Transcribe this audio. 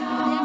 Don't